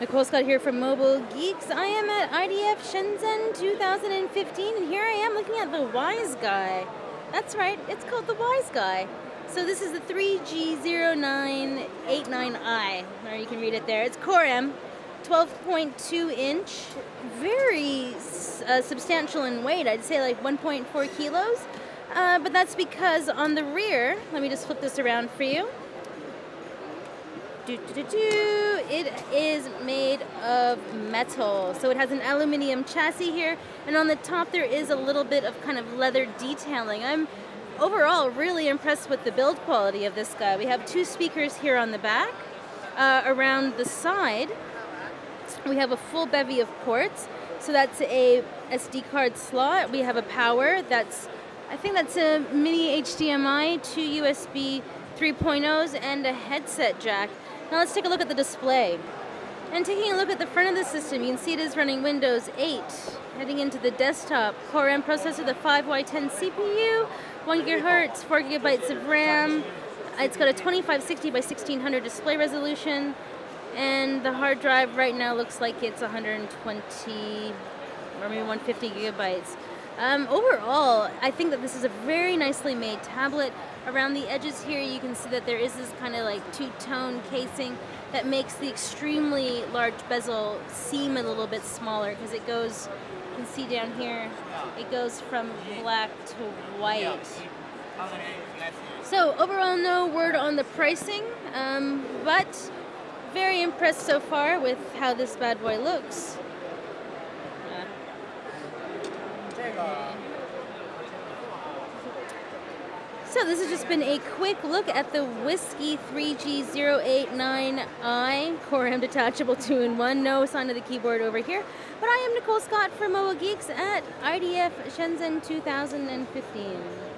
Nicole Scott here from Mobile Geeks. I am at IDF Shenzhen 2015 and here I am looking at the Wisky. That's right, it's called the Wisky. So this is the 3G0989i, or you can read it there. It's Core M, 12.2 inch, very uh, substantial in weight. I'd say like 1.4 kilos. Uh, but that's because on the rear, let me just flip this around for you. It is made of metal. So it has an aluminum chassis here, and on the top there is a little bit of kind of leather detailing. I'm overall really impressed with the build quality of this guy. We have two speakers here on the back. Uh, around the side, we have a full bevy of ports. So that's a SD card slot. We have a power that's, I think that's a mini HDMI, two USB 3.0s, and a headset jack. Now let's take a look at the display. And taking a look at the front of the system, you can see it is running Windows 8. Heading into the desktop, Core M processor, the 5Y10 CPU, 1 gigahertz, 4 gigabytes of RAM. It's got a 2560 by 1600 display resolution, and the hard drive right now looks like it's 120 or maybe 150 gigabytes. Um, overall, I think that this is a very nicely made tablet. Around the edges here, you can see that there is this kind of like two-tone casing that makes the extremely large bezel seem a little bit smaller because it goes, you can see down here, it goes from black to white. So overall, no word on the pricing, um, but very impressed so far with how this bad boy looks. So this has just been a quick look at the Wisky 3G089i Core detachable 2-in-1. No sign of the keyboard over here. But I am Nicole Scott from Mobile Geeks at IDF Shenzhen 2015.